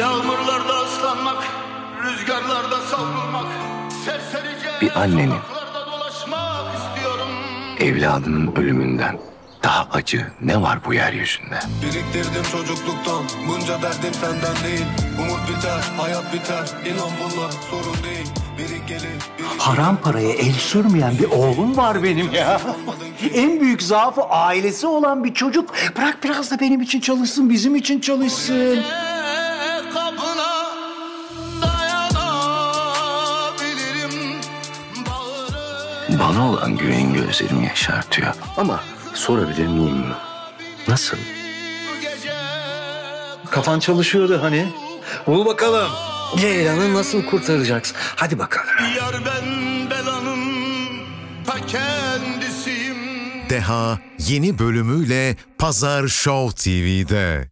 Yağmurlarda ıslanmak, rüzgarlarda savrulmak, serserice Bir annenin sokaklarda dolaşmak istiyorum. evladının ölümünden daha acı ne var bu yeryüzünde? Biriktirdim çocukluktan Bunca derdim senden değil Umut biter, hayat biter İnan bunlar sorun değil Biri gelir, biri Haram paraya el sürmeyen bir oğlum var benim ya. En büyük zaafı ailesi olan bir çocuk. Bırak biraz da benim için çalışsın, bizim için çalışsın. Bana olan güven gözlerimi yaşartıyor. Ama sorabilir miyim? Nasıl? Kafan çalışıyordu hani. Bul bakalım. Ceylan'ı nasıl kurtaracaksın? Hadi bakalım. Yar ben belanın ta kendisiyim. Deha yeni bölümüyle Pazar Show TV'de.